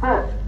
哼。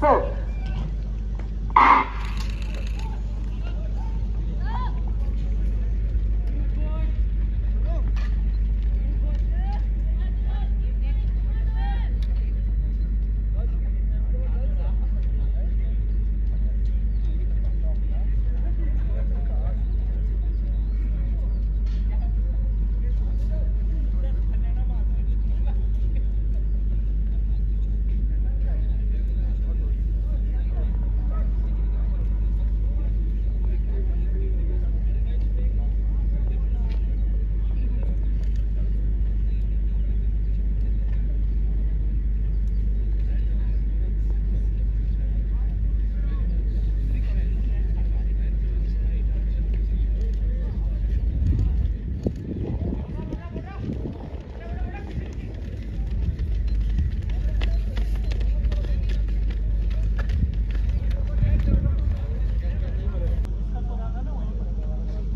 So,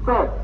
سے